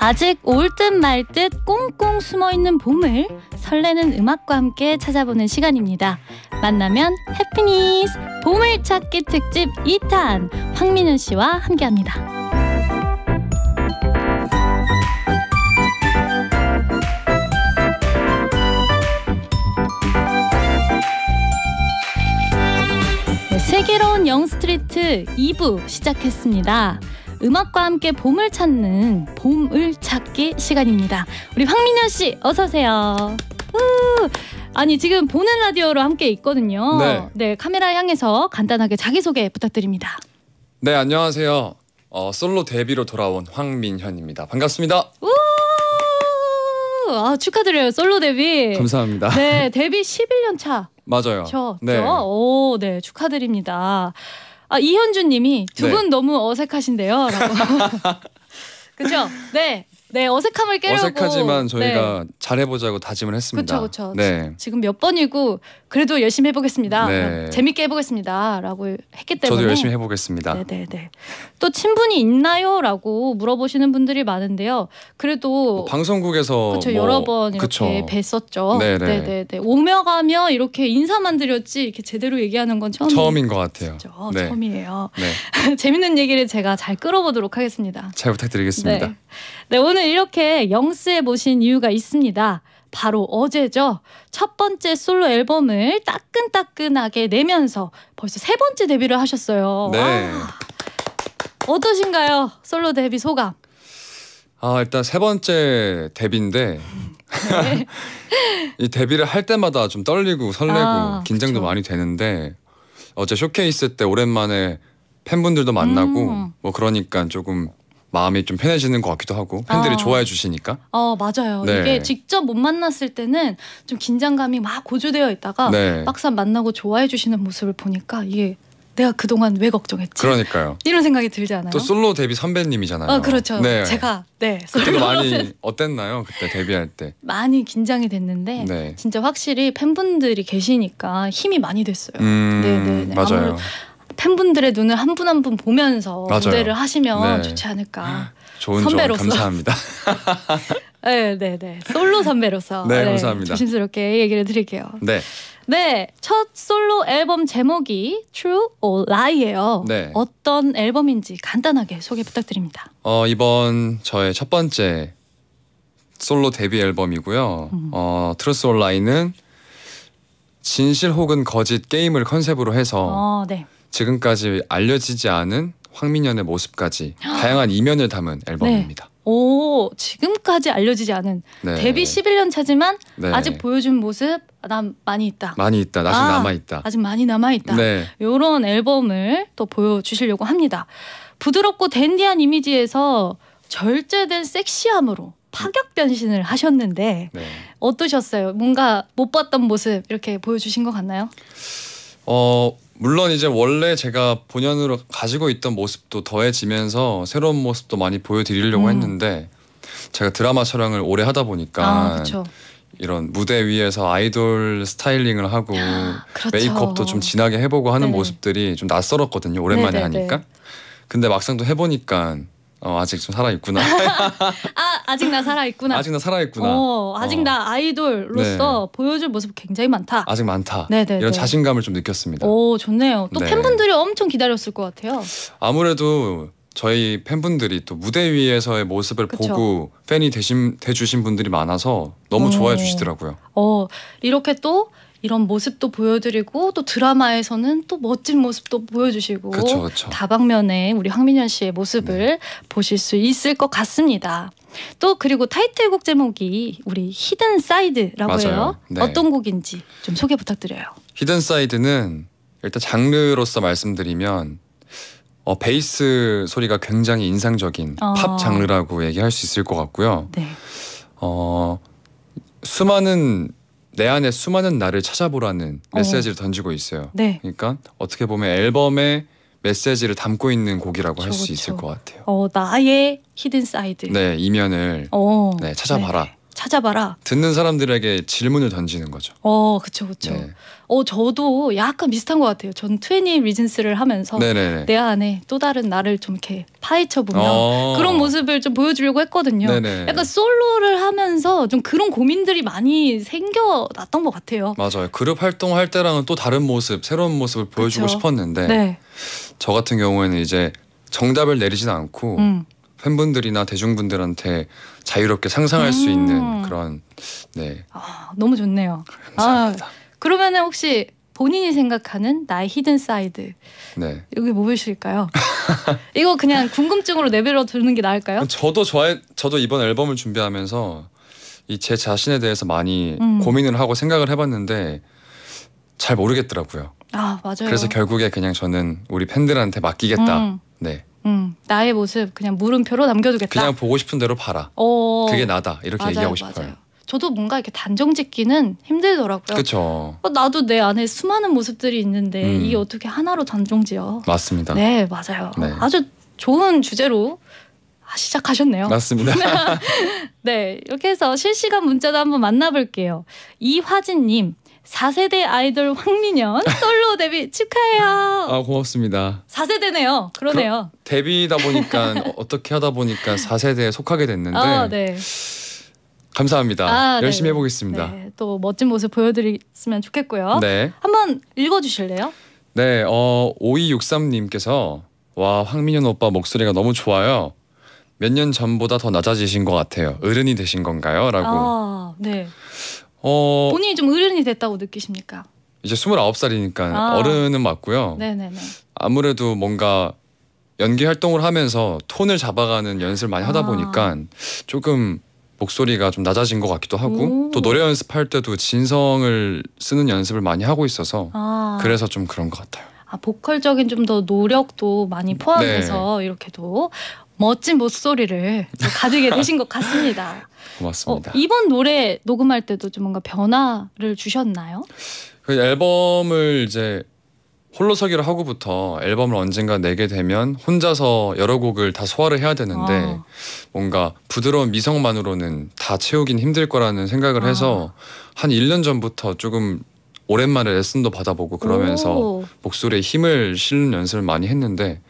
아직 올 듯 말 듯 꽁꽁 숨어 있는 봄을 설레는 음악과 함께 찾아보는 시간입니다. 만나면 해피니스 봄을 찾기 특집 2탄 황민은 씨와 함께합니다. 슬기로운 영스트리트 2부 시작했습니다. 음악과 함께 봄을 찾는 봄을 찾기 시간입니다. 우리 황민현 씨 어서 오세요. 우! 아니 지금 보는 라디오로 함께 있거든요. 네. 카메라 향해서 간단하게 자기 소개 부탁드립니다. 네 안녕하세요. 어, 솔로 데뷔로 돌아온 황민현입니다. 반갑습니다. 우! 아, 축하드려요 솔로 데뷔. 감사합니다. 네 데뷔 11년 차. 맞아요. 죠 네. 오, 네 축하드립니다. 아 이현주님이 두 네. 분 너무 어색하신데요라고. 그죠? 네, 네 어색함을 깨려고. 어색하지만 네. 저희가 잘해보자고 다짐을 했습니다. 그쵸, 그쵸. 네. 지금 몇 번이고 그래도 열심히 해보겠습니다. 네. 재밌게 해보겠습니다라고 했기 때문에. 저도 열심히 해보겠습니다. 네네네. 또 친분이 있나요?라고 물어보시는 분들이 많은데요. 그래도 뭐 방송국에서 그렇죠 뭐- 여러 번 이렇게 그쵸. 뵀었죠. 네네. 네네네. 오며 가며 이렇게 인사만 드렸지 이렇게 제대로 얘기하는 건 처음 처음인 것 같아요. 죠 네. 처음이에요. 네. 재밌는 얘기를 제가 잘 끌어보도록 하겠습니다. 잘 부탁드리겠습니다. 네. 네, 오늘 이렇게 영스에 모신 이유가 있습니다. 바로 어제죠. 첫 번째 솔로 앨범을 따끈따끈하게 내면서 벌써 세 번째 데뷔를 하셨어요. 네. 와, 어떠신가요? 솔로 데뷔 소감. 아 일단 세 번째 데뷔인데 네. 이 데뷔를 할 때마다 좀 떨리고 설레고 아, 긴장도 그쵸. 많이 되는데 어제 쇼케이스 때 오랜만에 팬분들도 만나고 음. 뭐 그러니까 조금 마음이 좀 편해지는 것 같기도 하고 팬들이 아. 좋아해 주시니까 어 맞아요. 네. 이게 직접 못 만났을 때는 좀 긴장감이 막 고조되어 있다가 네 막상 만나고 좋아해 주시는 모습을 보니까 이게 내가 그동안 왜 걱정했지? 그러니까요. 이런 생각이 들지 않아요? 또 솔로 데뷔 선배님이잖아요. 아 그렇죠. 네. 제가 네 솔로 많이 어땠나요? 그때 데뷔할 때. 많이 긴장이 됐는데 네. 진짜 확실히 팬분들이 계시니까 힘이 많이 됐어요. 음 네 네 네. 맞아요. 팬분들의 눈을 한 분 한 분 보면서 맞아요. 무대를 하시면 네. 좋지 않을까. 좋은 조언 선배로서. 감사합니다. 네, 네, 네. 솔로 선배로서 네, 감사합니다. 조심스럽게 얘기를 드릴게요. 네. 네, 첫 솔로 앨범 제목이 Truth or Lie예요. 네. 어떤 앨범인지 간단하게 소개 부탁드립니다. 어, 이번 저의 첫 번째 솔로 데뷔 앨범이고요. 음. 어, Truth or Lie는 진실 혹은 거짓 게임을 컨셉으로 해서 어, 네. 지금까지 알려지지 않은 황민현의 모습까지 다양한 이면을 담은 앨범입니다. 오, 지금까지 알려지지 않은 네. 데뷔 11년 차지만 네. 아직 보여준 모습 난 많이 있다. 많이 있다. 아직 아, 남아 있다. 아직 많이 남아 있다. 네. 요런 앨범을 또 보여주시려고 합니다. 부드럽고 댄디한 이미지에서 절제된 섹시함으로 파격 변신을 하셨는데 네. 어떠셨어요? 뭔가 못 봤던 모습 이렇게 보여주신 것 같나요? 어 물론 이제 원래 제가 본연으로 가지고 있던 모습도 더해지면서 새로운 모습도 많이 보여드리려고 음. 했는데 제가 드라마 촬영을 오래 하다 보니까 아. 이런 무대 위에서 아이돌 스타일링을 하고 그렇죠. 메이크업도 좀 진하게 해보고 하는 네네. 모습들이 좀 낯설었거든요. 오랜만에 네네네. 하니까. 근데 막상 또 해보니까 어, 아직 좀 살아 있구나. 아 아직 나 살아 있구나. 아직 나 살아 있구나. 어 아직 어. 나 아이돌로서 보여줄 모습 굉장히 많다. 아직 많다. 네네네. 이런 자신감을 좀 느꼈습니다. 오 좋네요. 또 네. 팬분들이 엄청 기다렸을 것 같아요. 아무래도 저희 팬분들이 또 무대 위에서의 모습을 그쵸. 보고 팬이 되신 돼주신 분들이 많아서 너무 오. 좋아해 주시더라고요. 어 이렇게 또 이런 모습도 보여드리고 또 드라마에서는 또 멋진 모습도 보여주시고 그쵸, 그쵸. 다방면에 우리 황민현 씨의 모습을 보실 수 있을 것 같습니다. 또 그리고 타이틀곡 제목이 우리 Hidden Side라고 맞아요. 해요. 네. 어떤 곡인지 좀 소개 부탁드려요. Hidden Side는 일단 장르로서 말씀드리면 어, 베이스 소리가 굉장히 인상적인 어. 팝 장르라고 얘기할 수 있을 것 같고요. 네. 어, 수많은 내 안에 수많은 나를 찾아보라는 어. 메시지를 던지고 있어요. 네. 그러니까 어떻게 보면 앨범에 메시지를 담고 있는 곡이라고 할 수 있을. 것 같아요. 어 나의 hidden side. 네 이면을 어. 네 찾아봐라. 네. 찾아봐라. 듣는 사람들에게 질문을 던지는 거죠. 어, 그쵸, 그쵸. 네. 어, 저도 약간 비슷한 것 같아요. 전 28 Reasons를 하면서 네네네. 내 안에 또 다른 나를 좀 이렇게 파헤쳐 보면 어. 그런 모습을 좀 보여주려고 했거든요. 네네. 약간 솔로를 하면서 좀 그런 고민들이 많이 생겨났던 것 같아요. 맞아요. 그룹 활동할 때랑은 또 다른 모습, 새로운 모습을 보여주고 그쵸. 싶었는데 네. 저 같은 경우에는 이제 정답을 내리진 않고 음. 팬분들이나 대중분들한테 자유롭게 상상할 수 음. 있는 그런 네 아, 너무 좋네요. 감사합니다. 아, 그러면은 혹시 본인이 생각하는 나의 Hidden Side 네. 여기 무엇일까요? 이거 그냥 궁금증으로 내버려 두는 게 나을까요? 저도 좋아해. 저도 이번 앨범을 준비하면서 이 제 자신에 대해서 많이 음. 고민을 하고 생각을 해봤는데 잘 모르겠더라고요. 아 맞아요. 그래서 결국에 그냥 저는 우리 팬들한테 맡기겠다. 음, 네. 음, 나의 모습 그냥 물음표로 남겨두겠다. 그냥 보고 싶은 대로 봐라. 어, 그게 나다. 이렇게 맞아요, 얘기하고 싶어요. 맞아요. 저도 뭔가 이렇게 단정 짓기는 힘들더라고요. 그렇죠. 어, 나도 내 안에 수많은 모습들이 있는데 음. 이게 어떻게 하나로 단정 지어? 맞습니다. 네 맞아요. 네. 아주 좋은 주제로 아, 시작하셨네요. 맞습니다. 네, 이렇게 해서 실시간 문자도 한번 만나볼게요. 이화진님, 4세대 아이돌 황민현 솔로 데뷔 축하해요. 아 고맙습니다. 4세대네요. 그러네요. 데뷔다 보니까 어- 어떻게 하다 보니까 4세대에 속하게 됐는데 아, 네. 감사합니다. 아, 열심히 네. 해보겠습니다. 네, 또 멋진 모습 보여드렸으면 좋겠고요. 네. 한번 읽어주실래요? 네, 어 5263님께서 와 황민현 오빠 목소리가 너무 좋아요. 몇 년 전보다 더 낮아지신 것 같아요. 어른이 되신 건가요?라고. 아, 네. 어 본인이 좀 어른이 됐다고 느끼십니까? 이제 29살이니까 아. 어른은 맞고요. 네네네. 아무래도 뭔가 연기 활동을 하면서 톤을 잡아가는 연습을 많이 하다 아. 보니까 조금 목소리가 좀 낮아진 것 같기도 하고 오. 또 노래 연습할 때도 진성을 쓰는 연습을 많이 하고 있어서 아, 그래서 좀 그런 것 같아요. 아 보컬적인 좀 더 노력도 많이 포함해서 네. 이렇게도 멋진 목소리를 또 가지게 되신 것 같습니다. 어, 고맙습니다. 이번 노래 녹음할 때도 좀 뭔가 변화를 주셨나요? 그 앨범을 이제 홀로서기를 하고부터 앨범을 언젠가 내게 되면 혼자서 여러 곡을 다 소화를 해야 되는데 아. 뭔가 부드러운 미성만으로는 다 채우긴 힘들 거라는 생각을 아. 해서 한 1년 전부터 조금 오랜만에 레슨도 받아보고 그러면서 오. 목소리에 힘을 실는 연습을 많이 했는데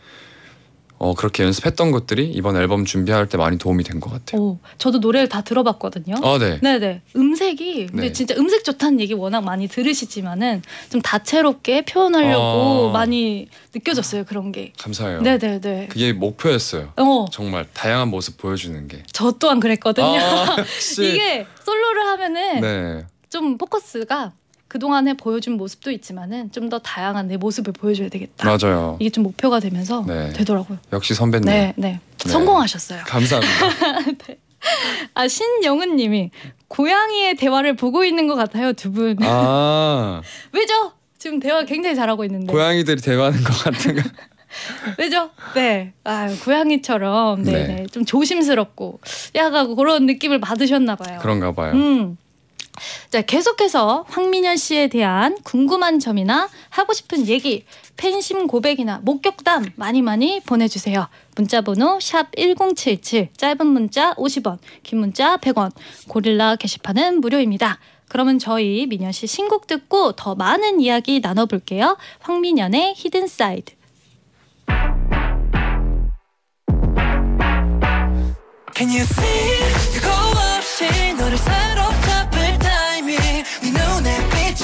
어 그렇게 연습했던 것들이 이번 앨범 준비할 때 많이 도움이 된 것 같아요. 오, 저도 노래를 다 들어봤거든요. 아 네. 네네 음색이 근데 네. 진짜 음색 좋다는 얘기 워낙 많이 들으시지만은 좀 다채롭게 표현하려고 아. 많이 느껴졌어요 그런 게. 감사해요. 네네네. 그게 목표였어요. 어, 정말 다양한 모습 보여주는 게. 저 또한 그랬거든요. 아. 이게 솔로를 하면은 네. 좀 포커스가 그 동안에 보여준 모습도 있지만은 좀 더 다양한 내 모습을 보여줘야 되겠다. 맞아요. 이게 좀 목표가 되면서 네. 되더라고요. 역시 선배님. 네, 네, 네. 성공하셨어요. 감사합니다. 아 신영은님이 고양이의 대화를 보고 있는 것 같아요 두 분. 아 왜죠? 지금 대화 굉장히 잘하고 있는데. 고양이들이 대화하는 것 같은 거. 왜죠? 네. 아, 고양이처럼 네, 네. 네. 좀 조심스럽고 약간 그런 느낌을 받으셨나 봐요. 그런가 봐요. 음. 자, 계속해서 황민현 씨에 대한 궁금한 점이나 하고 싶은 얘기, 팬심 고백이나 목격담 많이 많이 보내주세요. 문자 번호 샵 #1077 짧은 문자 50원, 긴 문자 100원. 고릴라 게시판은 무료입니다. 그러면 저희 민현 씨 신곡 듣고 더 많은 이야기 나눠볼게요. 황민현의 Hidden Side. 너를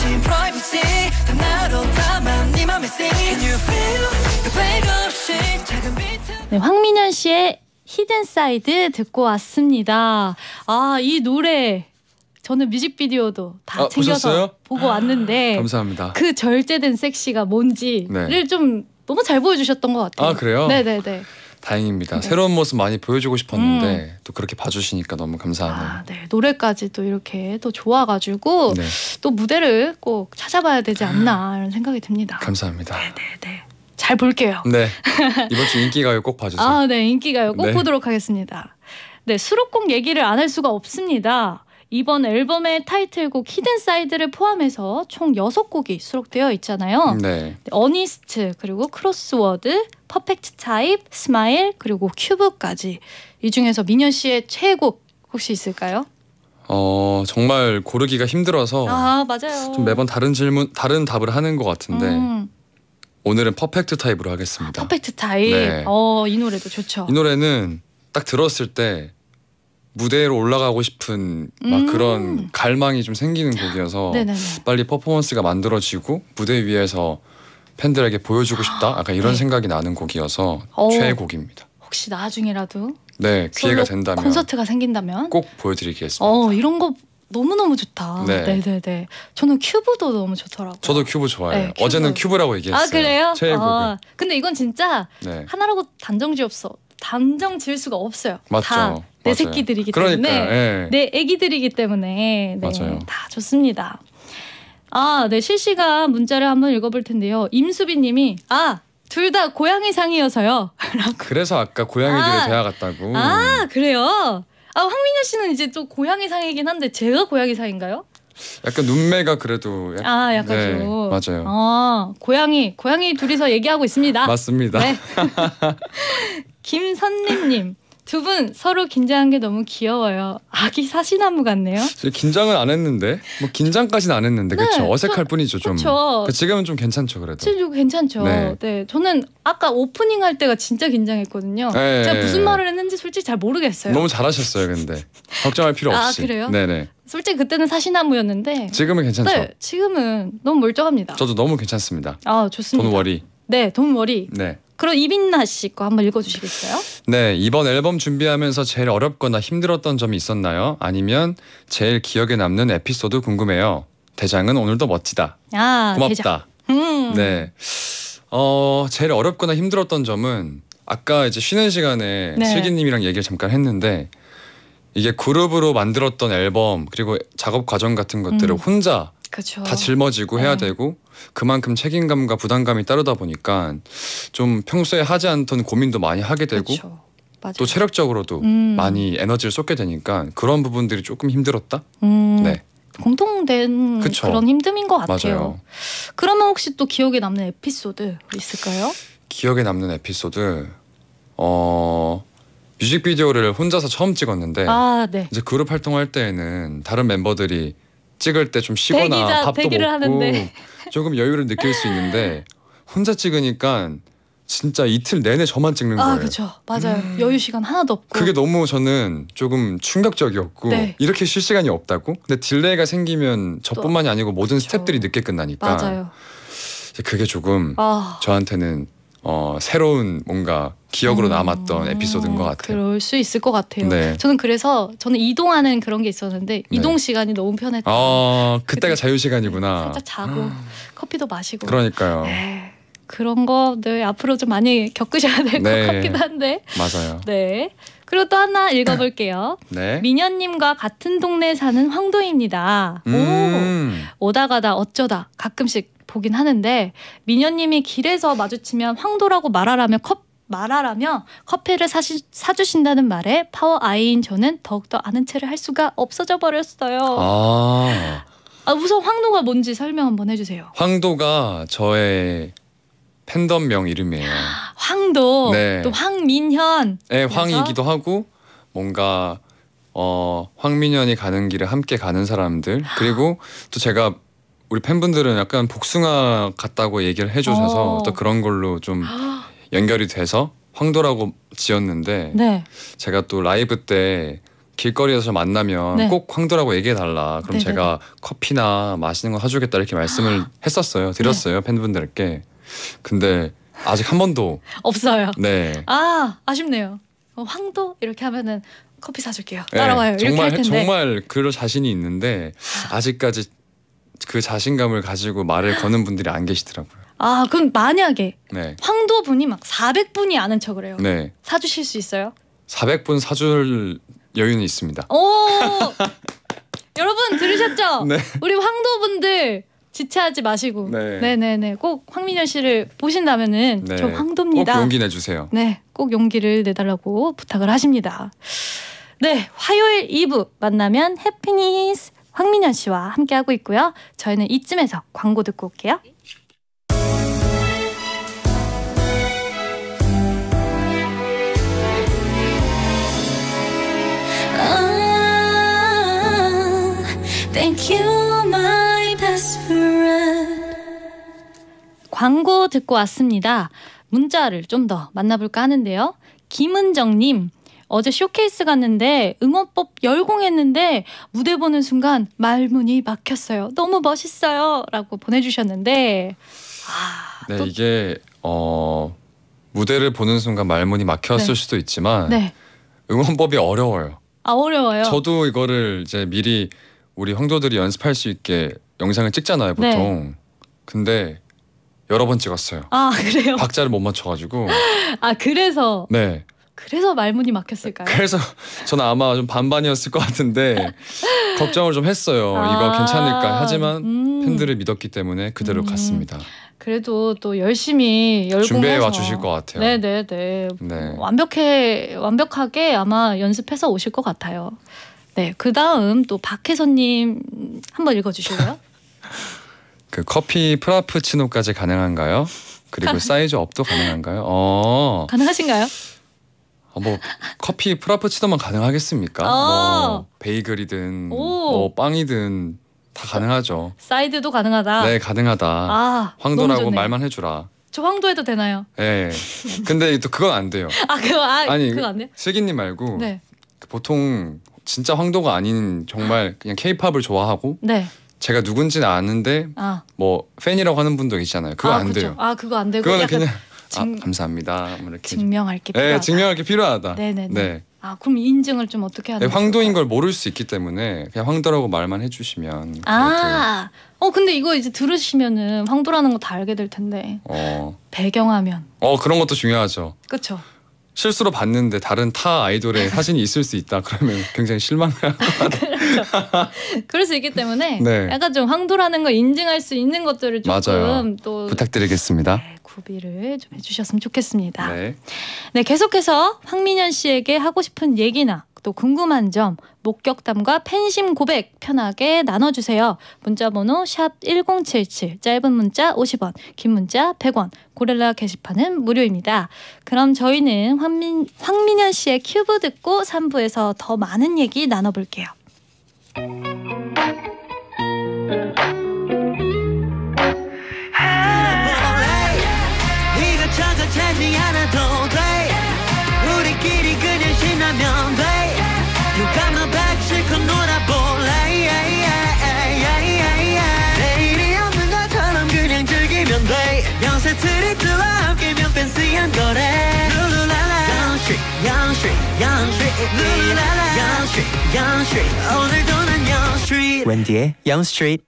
비친 privacy 다 나로 담아 네 맘에 sing Can you feel 그 break 없이 작은 비트 네, 황민현 씨의 Hidden Side 듣고 왔습니다. 아, 이 노래 저는 뮤직비디오도 다 아, 챙겨서 보셨어요? 보고 왔는데 감사합니다. 그 절제된 섹시가 뭔지를 네. 좀 너무 잘 보여주셨던 것 같아요. 아, 그래요? 네네네. 다행입니다. 네. 새로운 모습 많이 보여주고 싶었는데 또 그렇게 봐주시니까 너무 감사하네요. 아, 네. 노래까지 또 이렇게 또 좋아가지고 네, 또 무대를 꼭 찾아봐야 되지 않나 이런 생각이 듭니다. 감사합니다. 네네. 잘 볼게요. 네, 이번 주 인기가요 꼭 봐주세요. 아, 네. 인기가요. 꼭 네. 보도록 하겠습니다. 네, 수록곡 얘기를 안 할 수가 없습니다. 이번 앨범의 타이틀곡 Hidden Side를 포함해서 총 6곡이 수록되어 있잖아요. 네, Honest, 그리고 Crossword, Perfect Type, Smile, 그리고 Cube까지. 이 중에서 민현 씨의 최애곡 혹시 있을까요? 어 정말 고르기가 힘들어서 아 맞아요. 좀 매번 다른 질문, 다른 답을 하는 것 같은데 음, 오늘은 Perfect Type으로 하겠습니다. Perfect Type. 네. 어, 이 노래도 좋죠. 이 노래는 딱 들었을 때 무대로 올라가고 싶은 막 음. 그런 갈망이 좀 생기는 곡이어서 네네네. 빨리 퍼포먼스가 만들어지고 무대 위에서 팬들에게 보여주고 싶다. 약간 이런 네. 생각이 나는 곡이어서 어. 최애 곡입니다. 혹시 나중에라도 네 기회가 된다면 콘서트가 생긴다면 꼭 보여드리겠습니다. 어 이런 거 너무 너무 좋다. 네. 네. 네네 저는 Cube도 너무 좋더라고요. 저도 큐브 좋아해요. 네, 큐브. 어제는 Cube라고 얘기했어요. 아 그래요? 최애곡을. 아, 근데 이건 진짜 네. 하나라고 단정 지었어. 단정 지을 수가 없어요. 맞죠. 다 내 맞아요. 새끼들이기 그러니까요. 때문에 예. 내 애기들이기 때문에 네, 맞아요. 다 좋습니다. 아, 네 실시간 문자를 한번 읽어볼 텐데요. 임수빈님이 아 둘 다 고양이 상이어서요. 그래서 아까 고양이들의 아. 대화 같다고. 아 그래요? 아 황민현 씨는 이제 또 고양이 상이긴 한데 제가 고양이 상인가요? 약간 눈매가 그래도 약- 아 약간 네, 좀 맞아요. 아 고양이 고양이 둘이서 얘기하고 있습니다. 맞습니다. 네. 김선림님 두 분 서로 긴장한 게 너무 귀여워요. 아기 사시나무 같네요. 저 긴장은 안 했는데 뭐 긴장까지는 안 했는데 그렇죠. 네, 어색할 뿐이죠 좀. 그쵸. 그 지금은 좀 괜찮죠 그래도. 지금 좀 괜찮죠. 네. 네. 저는 아까 오프닝 할 때가 진짜 긴장했거든요. 네. 제가 무슨 말을 했는지 솔직히 잘 모르겠어요. 너무 잘하셨어요 근데 걱정할 필요 아, 없이. 그래요? 네네. 솔직히 그때는 사시나무였는데 지금은 괜찮죠. 네, 지금은 너무 멀쩡합니다. 저도 너무 괜찮습니다. 아, 좋습니다. 돈 워리. 네, 돈 워리. 네. 그럼 이빈나 씨 거 한번 읽어주시겠어요? 네 이번 앨범 준비하면서 제일 어렵거나 힘들었던 점이 있었나요? 아니면 제일 기억에 남는 에피소드 궁금해요. 대장은 오늘도 멋지다. 아, 고맙다. 음. 네. 어 제일 어렵거나 힘들었던 점은 아까 이제 쉬는 시간에 네. 슬기님이랑 얘기를 잠깐 했는데 이게 그룹으로 만들었던 앨범 그리고 작업 과정 같은 것들을 음. 혼자 그렇죠. 다 짊어지고 해야 네. 되고 그만큼 책임감과 부담감이 따르다 보니까 좀 평소에 하지 않던 고민도 많이 하게 되고. 맞아요. 또 체력적으로도 음. 많이 에너지를 쏟게 되니까 그런 부분들이 조금 힘들었다. 음, 네. 공통된 그쵸. 그런 힘듦인 것 같아요. 맞아요. 그러면 혹시 또 기억에 남는 에피소드 있을까요? 기억에 남는 에피소드 어 뮤직비디오를 혼자서 처음 찍었는데 아, 네. 이제 그룹 활동할 때에는 다른 멤버들이 찍을 때 좀 쉬거나 대기자- 밥도 대기를 먹고 하는데. 조금 여유를 느낄 수 있는데 혼자 찍으니까 진짜 이틀 내내 저만 찍는 거예요. 아, 그렇죠. 맞아요. 여유 시간 하나도 없고. 그게 너무 저는 조금 충격적이었고 네. 이렇게 쉴 시간이 없다고? 근데 delay가 생기면 저뿐만이 아니고 모든 그쵸. 스탭들이 늦게 끝나니까 맞아요. 그게 조금 아. 저한테는 어, 새로운 뭔가 기억으로 음, 남았던 에피소드인 것 같아요. 그럴 수 있을 것 같아요. 네. 저는 그래서 저는 이동하는 그런 게 있었는데 이동 시간이 너무 편했다. 아 그때가 그때 자유 시간이구나. 살짝 자고 커피도 마시고. 그러니까요. 네. 그런 거 네, 앞으로 좀 많이 겪으셔야 될것 네. 같기도 한데. 맞아요. 네. 그리고 또 하나 읽어볼게요. 네. 민현님과 같은 동네에 사는 황도입니다. 음. 오, 오다 가다 어쩌다 가끔씩 보긴 하는데 민현님이 길에서 마주치면 황도라고 말하라며 컵 말하라며 커피를 사시, 사주신다는 말에 파워 아이인 저는 더욱더 아는 체를 할 수가 없어져 버렸어요. 아, 아 우선 황도가 뭔지 설명 한번 해주세요. 황도가 저의 팬덤명 이름이에요. 황도 네. 또 황민현 네? 황이기도 하고 뭔가 어 황민현이 가는 길에 함께 가는 사람들 그리고 또 제가 우리 팬분들은 약간 복숭아 같다고 얘기를 해주셔서 어. 또 그런 걸로 좀 연결이 돼서 황도라고 지었는데 네. 제가 또 라이브 때 길거리에서 만나면 네. 꼭 황도라고 얘기해 달라. 그럼 네네네. 제가 커피나 맛있는 거 사주겠다 이렇게 말씀을 했었어요. 드렸어요 팬분들께. 근데 아직 한 번도 없어요. 네. 아 아쉽네요. 어, 황도 이렇게 하면은 커피 사줄게요. 네, 따라와요. 이렇게 정말. 정말 그럴 자신이 있는데 아직까지 그 자신감을 가지고 말을 거는 분들이 안 계시더라고요. 아 그럼 만약에 네. 황 도 분이 막 400분이 아는 척을 해요. 네. 사주실 수 있어요? 400분 사줄 여유는 있습니다. 오 여러분 들으셨죠? 네. 우리 황도 분들 지체하지 마시고 네. 네네네 꼭 황민현 씨를 보신다면은 네. 저 황도입니다. 꼭 용기 내 주세요. 네, 꼭 용기를 내달라고 부탁을 하십니다. 네, 화요일 2부 만나면 해피니스 황민현 씨와 함께하고 있고요. 저희는 이쯤에서 광고 듣고 올게요. 광고 듣고 왔습니다. 문자를 좀 더 만나볼까 하는데요. 김은정님, 어제 쇼케이스 갔는데 응원법 열공했는데 무대 보는 순간 말문이 막혔어요. 너무 멋있어요. 라고 보내주셨는데, 아, 네 또- 이게 어 무대를 보는 순간 말문이 막혔을 네. 수도 있지만 네. 응원법이 어려워요. 아, 어려워요. 저도 이거를 이제 미리 우리 황도들이 연습할 수 있게 영상을 찍잖아요 네. 보통. 근데 여러 번 찍었어요. 아, 그래요? 박자를 못 맞춰가지고. 아, 그래서, 네. 그래서 말문이 막혔을까요? 그래서 저는 아마 좀 반반이었을 것 같은데 걱정을 좀 했어요. 이거 아, 괜찮을까. 하지만 음. 팬들을 믿었기 때문에 그대로 음. 갔습니다. 그래도 또 열심히 준비해 와 주실 것 같아요. 네네네. 네. 완벽해 완벽하게 아마 연습해서 오실 것 같아요. 네, 그 다음 또 박혜선님 한번 읽어주실래요? 그 커피 프라푸치노까지 가능한가요? 그리고 사이즈 up도 가능한가요? 어, 가능하신가요? 어, 뭐 커피 프라푸치노만 가능하겠습니까? 어. 뭐 베이글이든 오. 뭐 빵이든 다 가능하죠. 사이드도 가능하다. 네, 가능하다. 아, 황도라고. 말만 해주라. 저 황도해도 되나요? 예. 근데 또 그건 안 돼요. 아 그거 아 아니 그거 안 돼요? 슬기님 말고 네, 그 보통 진짜 황도가 아닌 정말 그냥 케이팝을 좋아하고 네. 제가 누군지는 아는데 아, 뭐 팬이라고 하는 분도 계시잖아요. 그거 아, 안 그쵸. 돼요. 아 그거 안 되고 그거는 그냥 증- 아, 감사합니다. 뭐 이렇게 증명할 게 네, 필요하다. 증명할 게 필요하다. 네네네. 네. 아 그럼 인증을 좀 어떻게 네, 하는? 황도인 걸 모를 수 있기 때문에 그냥 황도라고 말만 해주시면 그래도 아, 어 근데 이거 이제 들으시면은 황도라는 거 다 알게 될 텐데 어, 배경화면, 어 그런 것도 중요하죠. 그렇죠? 실수로 봤는데 다른 타 아이돌의 사진이 있을 수 있다. 그러면 굉장히 실망해요. 그럴 수 있기 때문에 네. 약간 좀 황도라는 걸 인증할 수 있는 것들을 조금 맞아요. 또 부탁드리겠습니다. 네, 구비를 좀 해주셨으면 좋겠습니다. 네. 네. 계속해서 황민현 씨에게 하고 싶은 얘기나 또 궁금한 점, 목격담과 팬심 고백 편하게 나눠주세요. 문자번호 샵 #1077 짧은 문자 50원, 긴 문자 100원. 고릴라 게시판은 무료입니다. 그럼 저희는 황민 황민현 씨의 큐브 듣고 3부에서 더 많은 얘기 나눠볼게요. 채지 않아도 돼. 우리끼리 그냥 신나면 돼. 누가 너 백실컷 놀아볼래? 내일이 없는 것처럼 그냥 즐기면 돼. 영스트리트와 함께면 fancy한 거래. 룰루랄라. 룰루랄라. 오늘도 난 웬디의 영 스트리트.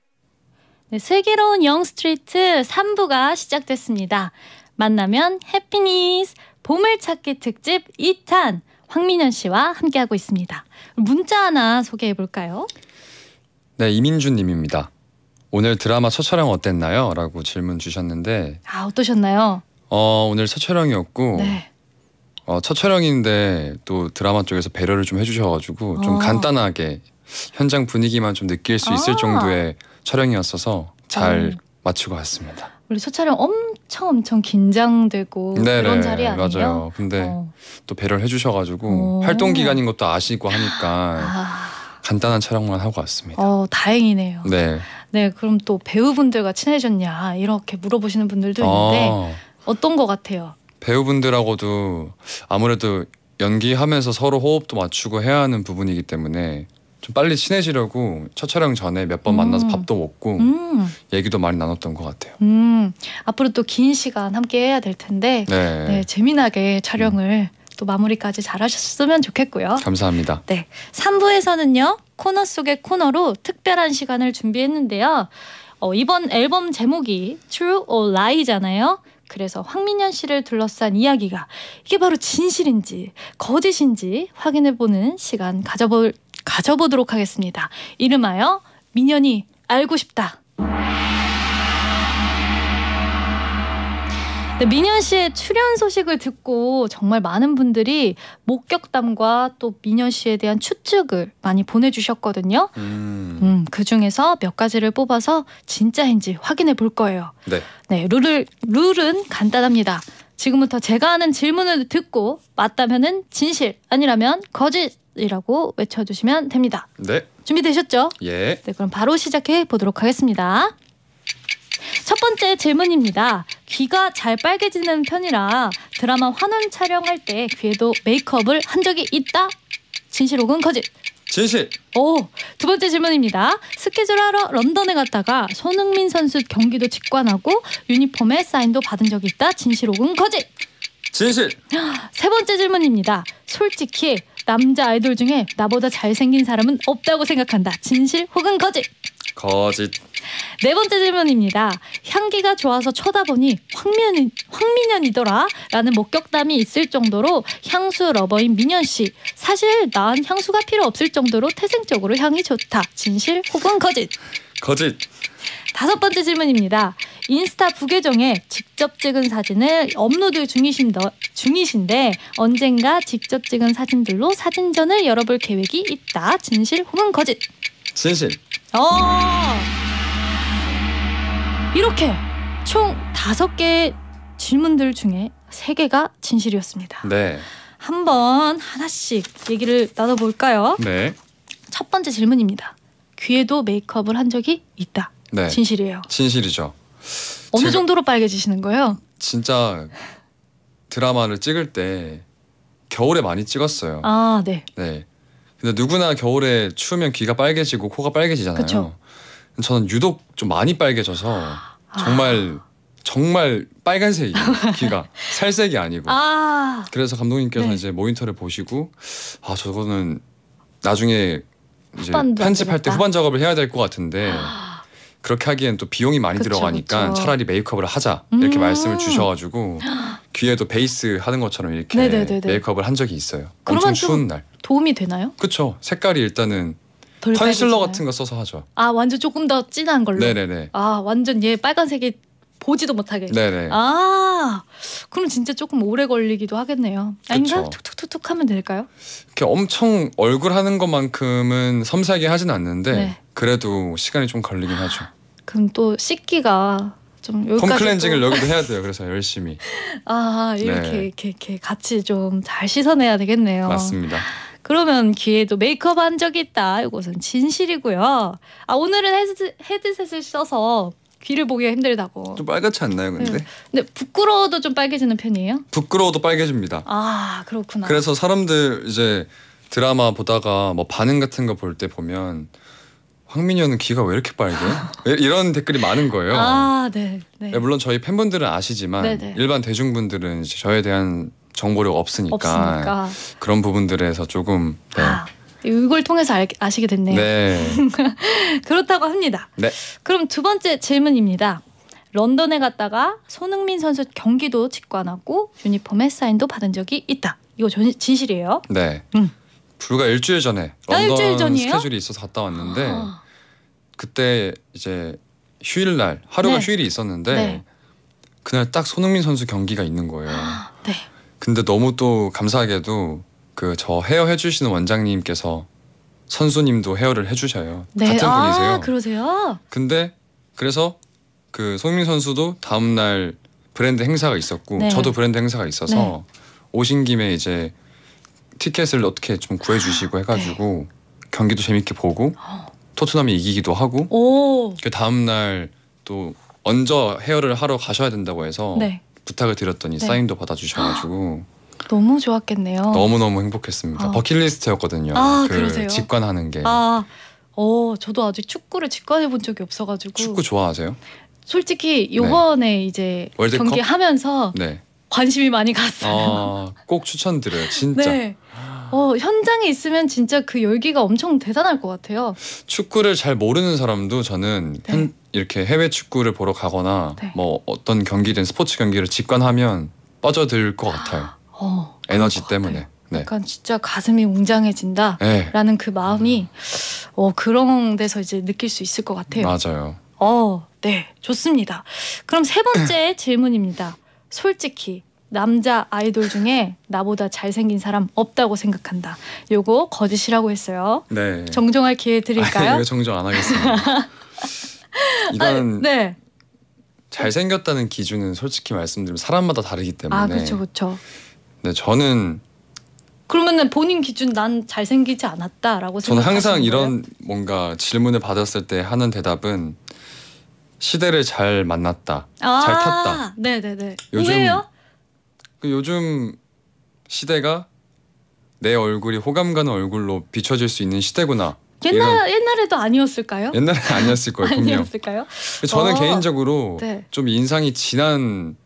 네, 슬기로운 영스트리트 3부가 시작됐습니다. 만나면 happiness 보물찾기 특집 2탄 황민현 씨와 함께하고 있습니다. 문자 하나 소개해 볼까요? 네, 이민주님입니다. 오늘 드라마 첫 촬영 어땠나요? 라고 질문 주셨는데 아 어떠셨나요? 어, 오늘 첫 촬영이었고 네. 어, 첫 촬영인데 또 드라마 쪽에서 배려를 좀 해주셔가지고 좀 어. 간단하게 현장 분위기만 좀 느낄 수 있을 아. 정도의 촬영이었어서 잘 어. 마치고 왔습니다. 우리 첫 촬영 엄청 엄청 긴장되고 그런 자리 아니에요? 맞아요. 근데 어. 또 배려를 해주셔가지고 오. 활동 기간인 것도 아시고 하니까 아, 간단한 촬영만 하고 왔습니다. 어 다행이네요. 네. 네, 그럼 또 배우분들과 친해졌냐 이렇게 물어보시는 분들도 있는데 어, 어떤 것 같아요? 배우분들하고도 아무래도 연기하면서 서로 호흡도 맞추고 해야 하는 부분이기 때문에 좀 빨리 친해지려고 첫 촬영 전에 몇번 음. 만나서 밥도 먹고 음, 얘기도 많이 나눴던 것 같아요. 음, 앞으로 또 긴 시간 함께 해야 될 텐데 네. 네, 재미나게 촬영을 또 마무리까지 잘하셨으면 좋겠고요. 감사합니다. 네, 3부에서는요 코너 속의 코너로 특별한 시간을 준비했는데요. 어, 이번 앨범 제목이 True or Lie잖아요. 그래서 황민현 씨를 둘러싼 이야기가 이게 바로 진실인지 거짓인지 확인해 보는 시간 가져볼 가져보도록 하겠습니다. 이름하여 민현이 알고 싶다. 네, 민현 씨의 출연 소식을 듣고 정말 많은 분들이 목격담과 또 민현 씨에 대한 추측을 많이 보내주셨거든요. 음. 음, 그 중에서 몇 가지를 뽑아서 진짜인지 확인해 볼 거예요. 네. 네, 룰을, 룰은 간단합니다. 지금부터 제가 하는 질문을 듣고 맞다면은 진실, 아니라면 거짓 이라고 외쳐주시면 됩니다. 네. 준비되셨죠? 예. 네, 그럼 바로 시작해 보도록 하겠습니다. 첫 번째 질문입니다. 귀가 잘 빨개지는 편이라 드라마 환원 촬영할 때 귀에도 메이크업을 한 적이 있다. 진실 혹은 거짓. 진실. 오, 두 번째 질문입니다. 스케줄 하러 런던에 갔다가 손흥민 선수 경기도 직관하고 유니폼에 사인도 받은 적이 있다. 진실 혹은 거짓. 진실. 세 번째 질문입니다. 솔직히 남자 아이돌 중에 나보다 잘생긴 사람은 없다고 생각한다. 진실 혹은 거짓. 거짓. 네 번째 질문입니다. 향기가 좋아서 쳐다보니 황민 황민현이더라 라는 목격담이 있을 정도로 향수 lover인 민현 씨. 사실 난 향수가 필요 없을 정도로 태생적으로 향이 좋다. 진실 혹은 거짓. 거짓. 다섯 번째 질문입니다. 인스타 부계정에 직접 찍은 사진을 업로드 중이신데, 중이신데 언젠가 직접 찍은 사진들로 사진전을 열어볼 계획이 있다. 진실 혹은 거짓. 진실. 어. 이렇게 총 다섯 개의 질문들 중에 세 개가 진실이었습니다. 네. 한번 하나씩 얘기를 나눠볼까요? 네. 첫 번째 질문입니다. 귀에도 메이크업을 한 적이 있다. 네. 진실이에요. 진실이죠. 어느 정도로 빨개지시는 거예요? 진짜 드라마를 찍을 때 겨울에 많이 찍었어요. 아, 네. 네. 근데 누구나 겨울에 추우면 귀가 빨개지고 코가 빨개지잖아요. 그쵸. 저는 유독 좀 많이 빨개져서 정말 정말 빨간색이에요. 귀가 살색이 아니고. 아, 그래서 감독님께서 네. 이제 모니터를 보시고 아 저거는 나중에 이제 편집할 때 되겠다. 후반 작업을 해야 될 것 같은데 그렇게 하기엔 또 비용이 많이 그쵸, 들어가니까 그쵸. 차라리 메이크업을 하자 이렇게 음. 말씀을 주셔가지고 귀에도 베이스 하는 것처럼 이렇게 네네네네. 메이크업을 한 적이 있어요. 그러면 엄청 좀 추운 날. 도움이 되나요? 그쵸. 색깔이 일단은 덜 컨실러? 같은 거 써서 하죠. 아, 완전 조금 더 진한 걸로. 네네네. 아, 완전 얘 빨간색이 보지도 못하게. 네네. 아, 그럼 진짜 조금 오래 걸리기도 하겠네요. 아닌가? 그쵸. 툭툭툭툭 하면 될까요? 이렇게 엄청 얼굴 하는 것만큼은 섬세하게 하진 않는데 네. 그래도 시간이 좀 걸리긴 하죠. 그럼 또 씻기가 좀 여기까지 홈 클렌징을 또- 여기도 해야 돼요. 그래서 열심히. 아 이렇게 네. 이렇게 이렇게 같이 좀 잘 씻어내야 되겠네요. 맞습니다. 그러면 귀에도 메이크업 한 적이 있다. 이것은 진실이고요. 아 오늘은 헤드, 헤드셋을 써서 귀를 보기가 힘들다고. 좀 빨갛지 않나요, 근데? 네. 근데 부끄러워도 좀 빨개지는 편이에요? 부끄러워도 빨개집니다. 아 그렇구나. 그래서 사람들 이제 드라마 보다가 뭐 반응 같은 거 볼 때 보면 황민현은 귀가 왜 이렇게 빨개? 이런 댓글이 많은 거예요. 아 네. 네. 네, 물론 저희 팬분들은 아시지만 네네. 일반 대중분들은 이제 저에 대한 정보력 없으니까, 없으니까. 그런 부분들에서 조금 네. 아 이걸 통해서 알, 아시게 됐네요. 네. 그렇다고 합니다. 네. 그럼 두 번째 질문입니다. 런던에 갔다가 손흥민 선수 경기도 직관하고 유니폼에 사인도 받은 적이 있다. 이거 전, 진실이에요. 네. 음. 불과 일주일 전에 아, 런던 일주일 전이에요? 스케줄이 있어서 갔다 왔는데 아, 그때 이제 휴일 날 하루가 네. 휴일이 있었는데 네. 그날 딱 손흥민 선수 경기가 있는 거예요. 네. 근데 너무 또 감사하게도 그 저 헤어 해주시는 원장님께서 선수님도 헤어를 해주셔요. 네. 같은 아, 분이세요. 그러세요? 근데 그래서 그 손흥민 선수도 다음 날 브랜드 행사가 있었고 네. 저도 브랜드 행사가 있어서 오신 김에 이제 티켓을 어떻게 좀 구해주시고 해가지고 경기도 재밌게 보고 토트넘이 이기기도 하고 오. 그 다음 날또 먼저 헤어를 하러 가셔야 된다고 해서 네. 부탁을 드렸더니 네. 사인도 받아주셔가지고 너무 좋았겠네요. 너무 너무 행복했습니다. 어. 버킷리스트였거든요. 아, 그 그러세요? 직관하는 게 아, 어, 저도 아직 축구를 직관해 본 적이 없어가지고 축구 좋아하세요? 솔직히 요번에 이제 월드컵? 경기 하면서 네. 관심이 많이 갔어요. 아, 꼭 추천드려요. 진짜. 네. 어, 현장에 있으면 진짜 그 열기가 엄청 대단할 것 같아요. 축구를 잘 모르는 사람도 저는 네. 현- 이렇게 해외 축구를 보러 가거나 네. 뭐 어떤 경기든 스포츠 경기를 직관하면 빠져들 것 같아요. 어, 에너지 것 때문에. 같아요. 네. 약간 진짜 가슴이 웅장해진다. 네. 라는 그 마음이 어, 그런 데서 이제 느낄 수 있을 것 같아요. 맞아요. 어, 네, 좋습니다. 그럼 세 번째 질문입니다. 솔직히 남자 아이돌 중에 나보다 잘생긴 사람 없다고 생각한다. 요거 거짓이라고 했어요. 네. 정정할 기회 아, 드릴까요? 이거 정정 안 하겠습니다. 이건 네. 잘생겼다는 기준은 솔직히 말씀드리면 사람마다 다르기 때문에 아, 그렇죠, 그렇죠. 네, 저는 그러면은 본인 기준 난 잘생기지 않았다라고 저는 항상 거예요? 이런 뭔가 질문을 받았을 때 하는 대답은 시대를 잘 만났다, 아, 잘 탔다. 네네네. 요즘 왜요? 그 요즘 시대가 내 얼굴이 호감 가는 얼굴로 비춰질 수 있는 시대구나. 옛날 옛날에도 아니었을까요? 옛날에 아니었을 거예요. 아니었을까요? 저는 어. 개인적으로 네. 좀 인상이 진한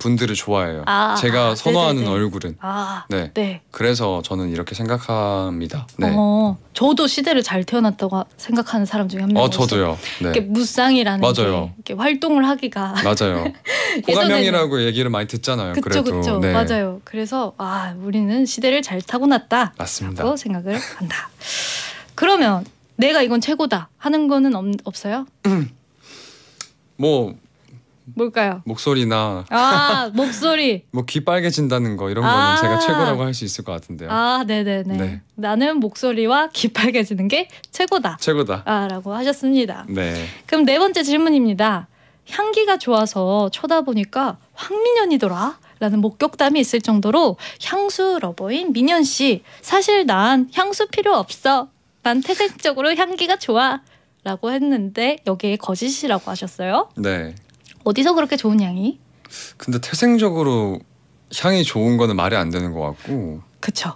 분들을 좋아해요. 아, 제가 아, 선호하는 네네네. 얼굴은. 아, 네. 네. 그래서 저는 이렇게 생각합니다. 네. 어, 저도 시대를 잘 태어났다고 생각하는 사람 중에 한 명. 어, 저도요. 이렇게 네. 무쌍이라는 맞아요. 게 이렇게 활동을 하기가 맞아요. 호감형이라고 얘기를 많이 듣잖아요. 그쵸 그래도 그쵸 네. 맞아요. 그래서 아 우리는 시대를 잘 타고났다라고 맞습니다. 생각을 한다. 그러면 내가 이건 최고다 하는 거는 없, 없어요? 뭐 뭘까요? 목소리나 아 목소리. 뭐 귀 빨개진다는 거 이런 거는 아. 제가 최고라고 할 수 있을 것 같은데요. 아 네네네. 네. 나는 목소리와 귀 빨개지는 게 최고다. 최고다. 아라고 하셨습니다. 네. 그럼 네 번째 질문입니다. 향기가 좋아서 쳐다보니까 황민현이더라. 라는 목격담이 있을 정도로 향수 lover인 민현 씨. 사실 난 향수 필요 없어. 난 태생적으로 향기가 좋아. 라고 했는데 여기에 거짓이라고 하셨어요. 네. 어디서 그렇게 좋은 향이? 근데 태생적으로 향이 좋은 거는 말이 안 되는 것 같고.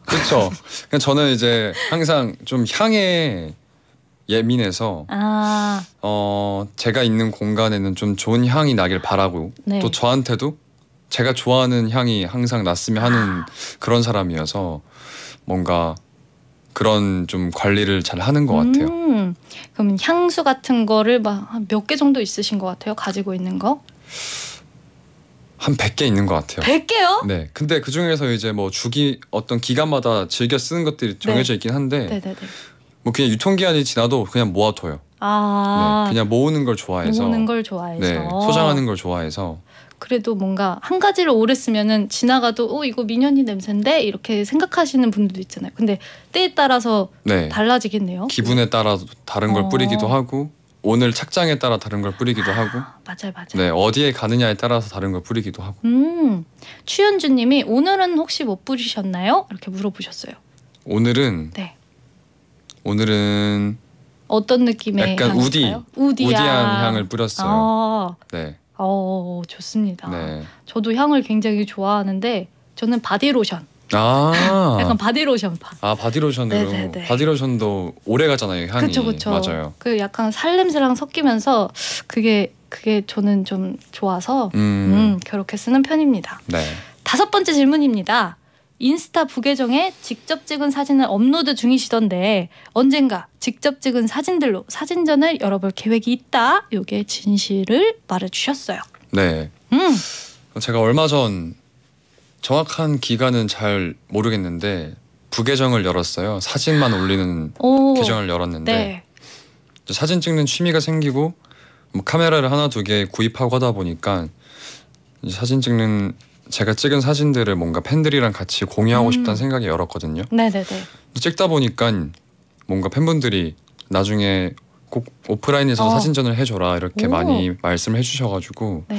그렇죠. 그냥 저는 이제 항상 좀 향에 예민해서 아, 어 제가 있는 공간에는 좀 좋은 향이 나길 바라고 네. 또 저한테도 제가 좋아하는 향이 항상 났으면 하는 그런 사람이어서 뭔가 그런 좀 관리를 잘 하는 것 같아요. 음, 그럼 향수 같은 거를 막 몇 개 정도 있으신 것 같아요? 가지고 있는 거? 한 100개 있는 것 같아요. 100개요? 네. 근데 그 중에서 이제 뭐 주기 어떤 기간마다 즐겨 쓰는 것들이 정해져 있긴 한데 네네네. 뭐 그냥 유통기한이 지나도 그냥 모아둬요. 아, 네. 그냥 모으는 걸 좋아해서 모으는 걸 좋아해서. 네. 소장하는 걸 좋아해서 그래도 뭔가 한 가지를 오래 쓰면은 지나가도 어 이거 민현이 냄새인데 이렇게 생각하시는 분들도 있잖아요. 근데 때에 따라서 네. 달라지겠네요. 기분에 따라 다른 걸 어. 뿌리기도 하고 오늘 착장에 따라 다른 걸 뿌리기도 하고 맞아요, 맞아요. 네 어디에 가느냐에 따라서 다른 걸 뿌리기도 하고 음, 추현주님이 오늘은 혹시 못 부르셨나요? 이렇게 물어보셨어요. 오늘은 네, 오늘은 어떤 느낌의 약간 woody? woody한, woody한 향을 뿌렸어요. 아, 네, 어, 좋습니다. 네. 저도 향을 굉장히 좋아하는데 저는 바디로션, 아, 약간 바디로션 파. 아 바디로션으로 네네네. 바디로션도 오래 가잖아요 향이. 그쵸 그쵸. 맞아요. 그 약간 살냄새랑 섞이면서 그게 그게 저는 좀 좋아서 음, 음, 그렇게 쓰는 편입니다. 네. 다섯 번째 질문입니다. 인스타 부계정에 직접 찍은 사진을 업로드 중이시던데 언젠가 직접 찍은 사진들로 사진전을 열어볼 계획이 있다. 요게 진실을 말해주셨어요. 네. 음, 제가 얼마 전 정확한 기간은 잘 모르겠는데 부계정을 열었어요. 사진만 올리는 오, 계정을 열었는데 네, 사진 찍는 취미가 생기고 뭐 카메라를 하나 두 개 구입하고 하다 보니까 사진 찍는 제가 찍은 사진들을 뭔가 팬들이랑 같이 공유하고 음. 싶다는 생각이 열었거든요. 네, 네, 네. 근데 찍다 보니까 뭔가 팬분들이 나중에 꼭 오프라인에서 어. 사진전을 해줘라 이렇게 오. 많이 말씀을 해주셔가지고 네.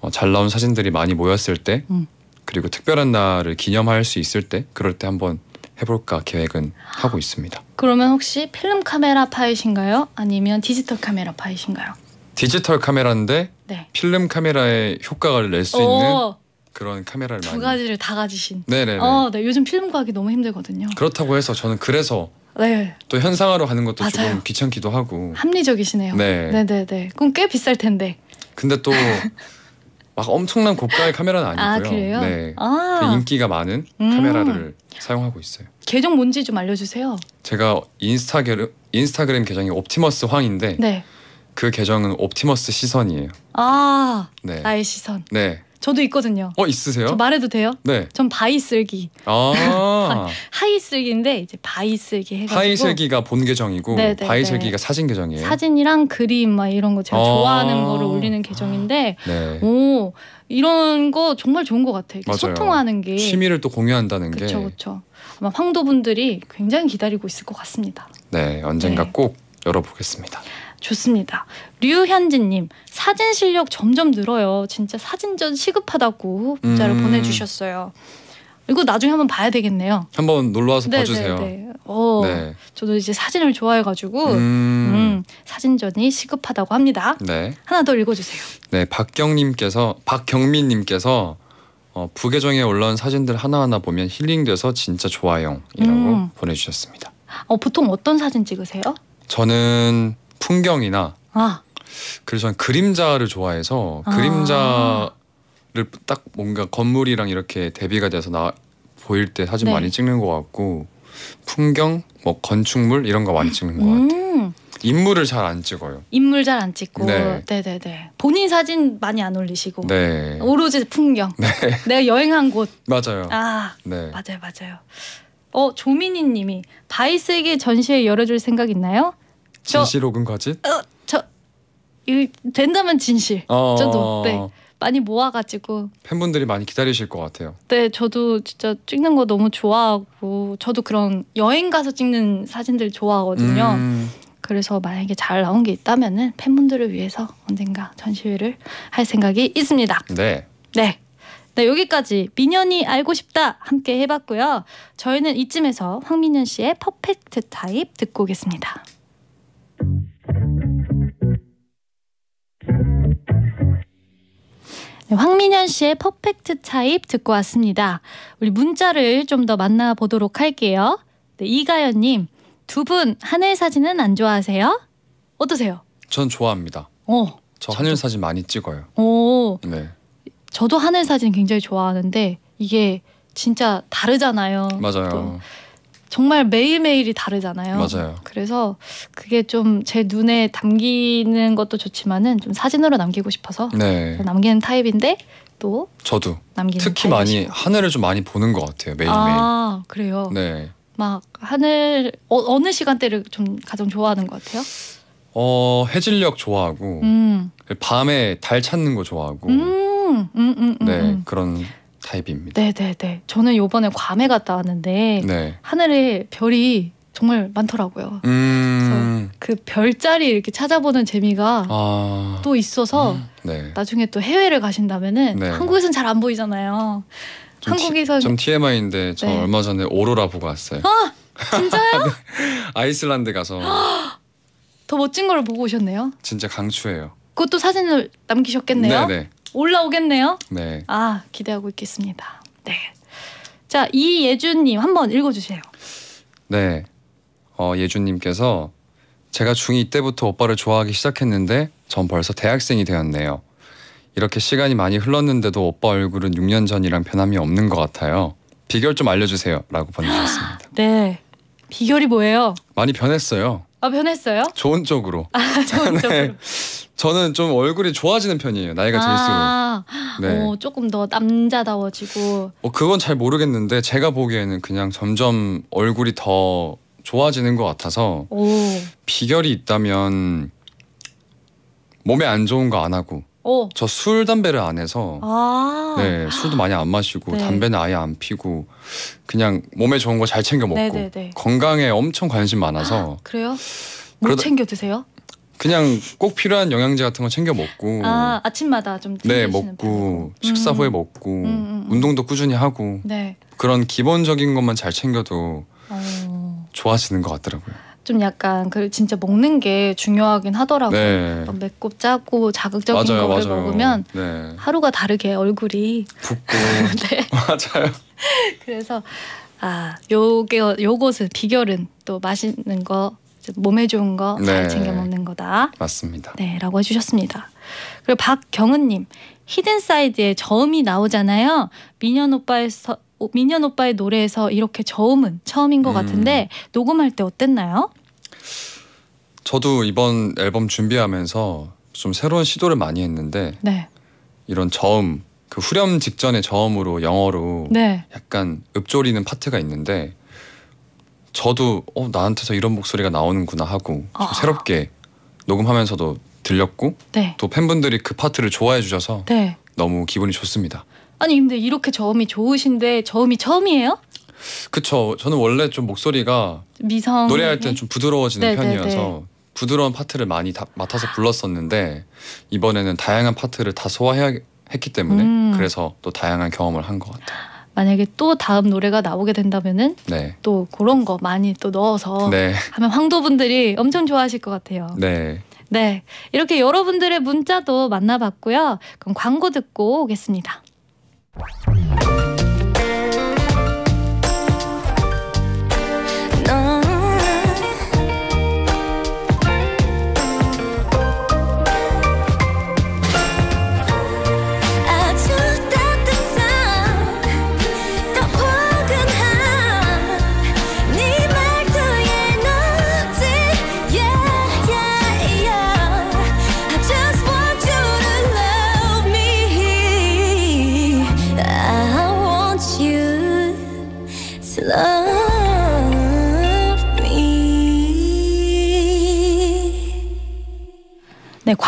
어, 잘 나온 사진들이 많이 모였을 때 음. 그리고 특별한 날을 기념할 수 있을 때 그럴 때 한번 해볼까 계획은 하고 있습니다. 그러면 혹시 필름 카메라 파이신가요? 아니면 디지털 카메라 파이신가요? 디지털 카메라인데 네. 필름 카메라의 효과를 낼 수 있는 오, 그런 카메라를 두 많이. 가지를 다 가지신. 네네네. 어, 네. 요즘 필름 구하기 너무 힘들거든요. 그렇다고 해서 저는 그래서 네. 또 현상화로 가는 것도 맞아요. 조금 귀찮기도 하고. 합리적이시네요. 네. 네, 네, 네. 그럼 꽤 비쌀 텐데. 근데 또 막 엄청난 고가의 카메라는 아, 아니고요. 그래요? 네. 아, 그 인기가 많은 음. 카메라를 사용하고 있어요. 계정 뭔지 좀 알려주세요. 제가 인스타그램 인스타그램 계정이 옵티머스 황인데 네. 그 계정은 옵티머스 시선이에요. 아, 네. 나의 시선. 네. 저도 있거든요. 어 있으세요? 저 말해도 돼요? 네. 전 by 쓸기. 아 hi 쓸기인데 이제 by 쓸기 해가지고 hi 쓸기가 본 계정이고 네, 네, by 네. 쓸기가 사진 계정이에요. 사진이랑 그림 막 이런 거 제가 아. 좋아하는 거를 올리는 계정인데 네. 오 이런 거 정말 좋은 것 같아요. 맞아요. 소통하는 게 취미를 또 공유한다는 게 그렇죠, 그렇죠. 아마 황도분들이 굉장히 기다리고 있을 것 같습니다. 네, 언젠가 네. 꼭 열어보겠습니다. 좋습니다. 류현진님 사진 실력 점점 늘어요. 진짜 사진전 시급하다고 문자를 음. 보내주셨어요. 이거 나중에 한번 봐야 되겠네요. 한번 놀러 와서 네, 봐주세요. 네, 네. 어, 네. 저도 이제 사진을 좋아해가지고 음. 음. 사진전이 시급하다고 합니다. 네. 하나 더 읽어주세요. 네, 박경님께서 박경민님께서 어, 부계정에 올라온 사진들 하나하나 보면 힐링돼서 진짜 좋아요이라고 음. 보내주셨습니다. 어, 보통 어떤 사진 찍으세요? 저는 풍경이나 아, 그래서 저는 그림자를 좋아해서 아. 그림자를 딱 뭔가 건물이랑 이렇게 대비가 돼서 나 보일 때 사진 네. 많이 찍는 것 같고 풍경, 뭐 건축물 이런 거 많이 찍는 것 같아요. 음, 인물을 잘 안 찍어요. 인물 잘 안 찍고, 네. 네, 네, 네. 본인 사진 많이 안 올리시고, 네, 오로지 풍경. 내가 여행한 곳. 맞아요. 아, 네, 맞아요, 맞아요. 어, 조민희님이 바이세계 전시회 열어줄 생각 있나요? 저, 진실 혹은 거짓? 어, 저, 이 된다면 진실. 어, 저도, 네. 많이 모아가지고 팬분들이 많이 기다리실 것 같아요. 네 저도 진짜 찍는 거 너무 좋아하고 저도 그런 여행 가서 찍는 사진들 좋아하거든요. 음, 그래서 만약에 잘 나온 게 있다면은 팬분들을 위해서 언젠가 전시회를 할 생각이 있습니다. 네, 네. 네, 여기까지 민현이 알고 싶다 함께 해봤고요. 저희는 이쯤에서 황민현 씨의 Perfect Type 듣고 오겠습니다. 네, 황민현 씨의 Perfect Type 듣고 왔습니다. 우리 문자를 좀 더 만나보도록 할게요. 네, 이가연님, 두 분 하늘 사진은 안 좋아하세요? 어떠세요? 전 좋아합니다. 어, 저 하늘 사진 많이 찍어요. 오, 네, 저도 하늘 사진 굉장히 좋아하는데 이게 진짜 다르잖아요. 또 맞아요. 정말 매일매일이 다르잖아요. 맞아요. 그래서 그게 좀 제 눈에 담기는 것도 좋지만은 좀 사진으로 남기고 싶어서 네, 남기는 타입인데 또 저도 남기는 특히 많이 타입이시고. 하늘을 좀 많이 보는 것 같아요. 매일매일. 아 그래요. 네. 막 하늘 어, 어느 시간대를 좀 가장 좋아하는 것 같아요. 어 해질녘 좋아하고 음, 밤에 달 찾는 거 좋아하고 음, 음, 음, 음, 네 음. 그런 타입입니다. 네, 네, 네. 저는 요번에 괌에 갔다 왔는데 네. 하늘에 별이 정말 많더라고요. 음. 그 별자리 이렇게 찾아보는 재미가 아. 또 있어서 네. 나중에 또 해외를 가신다면은 네. 한국에선 잘 안 보이잖아요. 한국에선 좀 TMI인데 저 네. 얼마 전에 오로라 보고 왔어요. 아 진짜요? 아이슬란드 가서 더 멋진 걸 보고 오셨네요. 진짜 강추해요. 그것도 사진을 남기셨겠네요. 네네. 올라오겠네요. 네. 아 기대하고 있겠습니다. 네. 자 이예준님 한번 읽어주세요. 네. 어, 예준님께서 제가 중2 때부터 오빠를 좋아하기 시작했는데 전 벌써 대학생이 되었네요. 이렇게 시간이 많이 흘렀는데도 오빠 얼굴은 6년 전이랑 변함이 없는 것 같아요. 비결 좀 알려주세요 라고 보내주셨습니다. 네. 비결이 뭐예요? 많이 변했어요. 아 변했어요? 좋은 쪽으로. 아 좋은 네. 쪽으로. 저는 좀 얼굴이 좋아지는 편이에요. 나이가 들수록. 아, 네. 어, 조금 더 남자다워지고. 어, 그건 잘 모르겠는데 제가 보기에는 그냥 점점 얼굴이 더 좋아지는 것 같아서 오. 비결이 있다면 몸에 안 좋은 거 안 하고 오. 저 술 담배를 안 해서 아. 네 술도 많이 안 마시고 네. 담배는 아예 안 피고 그냥 몸에 좋은 거 잘 챙겨 먹고 네네네. 건강에 엄청 관심 많아서 그래요? 뭐 그러다- 챙겨 드세요? 그냥 꼭 필요한 영양제 같은 거 챙겨 먹고 아 아침마다 좀 네 먹고 편이고. 식사 음. 후에 먹고 음, 음, 음. 운동도 꾸준히 하고 네. 그런 기본적인 것만 잘 챙겨도 어, 좋아지는 것 같더라고요. 좀 약간 그 진짜 먹는 게 중요하긴 하더라고요. 네막 맵고 짜고 자극적인 맞아요 거를 맞아요. 먹으면 네 하루가 다르게 얼굴이 붓고 네. 맞아요. 그래서 아 요게 요것은 비결은 또 맛있는 거 몸에 좋은 거잘 네. 챙겨 먹는 거다. 맞습니다. 네라고 해주셨습니다. 그리고 박경은님 Hidden Side에 저음이 나오잖아요. 민현 오빠에서 오- 민현 오빠의 노래에서 이렇게 저음은 처음인 것 음. 같은데 녹음할 때 어땠나요? 저도 이번 앨범 준비하면서 좀 새로운 시도를 많이 했는데 네, 이런 저음 그 후렴 직전의 저음으로 영어로 네, 약간 읊조리는 파트가 있는데 저도 어 나한테서 이런 목소리가 나오는구나 하고 좀 아. 새롭게 녹음하면서도 들렸고 네, 또 팬분들이 그 파트를 좋아해 주셔서 네. 너무 기분이 좋습니다. 아니 근데 이렇게 저음이 좋으신데 저음이 처음이에요? 그쵸 저는 원래 좀 목소리가 미성 노래할 땐좀 부드러워지는 네, 네, 편이어서 부드러운 파트를 많이 다, 맡아서 불렀었는데 이번에는 다양한 파트를 다 소화해야 했기 때문에 음. 그래서 또 다양한 경험을 한 것 같아요. 만약에 또 다음 노래가 나오게 된다면은 네. 또 그런 거 많이 또 넣어서 네. 하면 황도분들이 엄청 좋아하실 것 같아요. 네. 네. 이렇게 여러분들의 문자도 만나봤고요. 그럼 광고 듣고 오겠습니다. 네. 네,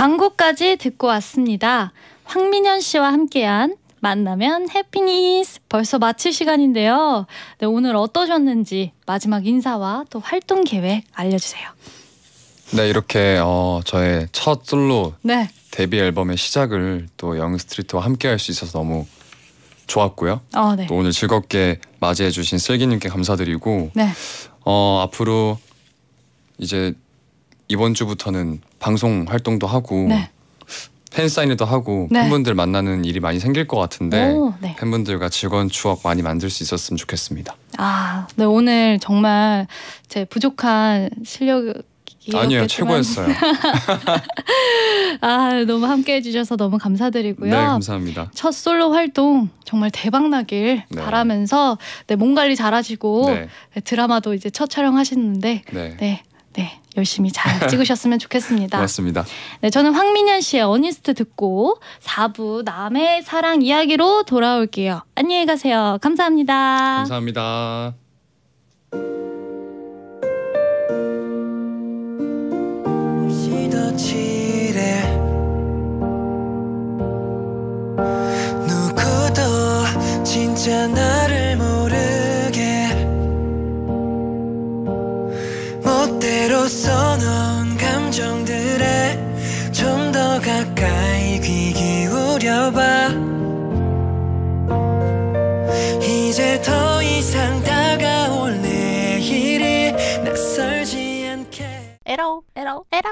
광고까지 듣고 왔습니다. 황민현 씨와 함께한 만나면 해피니스 벌써 마칠 시간인데요. 네, 오늘 어떠셨는지 마지막 인사와 또 활동 계획 알려주세요. 네, 이렇게 어, 저의 첫 솔로 네, 데뷔 앨범의 시작을 또 영스트리트와 함께 할 수 있어서 너무 좋았고요. 어, 네, 또 오늘 즐겁게 맞이해 주신 슬기님께 감사드리고 네, 어, 앞으로 이제 이번 주부터는 방송 활동도 하고 네. 팬 사인회도 하고 네. 팬분들 만나는 일이 많이 생길 것 같은데 오, 네. 팬분들과 즐거운 추억 많이 만들 수 있었으면 좋겠습니다. 아, 네 오늘 정말 제 부족한 실력. 아니요 최고였어요. 아 너무 함께 해 주셔서 너무 감사드리고요. 네 감사합니다. 첫 솔로 활동 정말 대박 나길 네. 바라면서 네, 몸 관리 잘하시고 네, 네, 드라마도 이제 첫 촬영하시는데 네. 네, 네 열심히 잘 찍으셨으면 좋겠습니다. 고맙습니다. 네, 저는 황민현 씨의 어니스트 듣고 4부 남의 사랑 이야기로 돌아올게요. 안녕히 가세요. 감사합니다. 감사합니다. 누구도 진짜 나 써놓은 감정들에 좀 더 가까이 귀 기울여봐. 이제 더 이상 다가올 내일이 낯설지 않게. 에러 에러 에러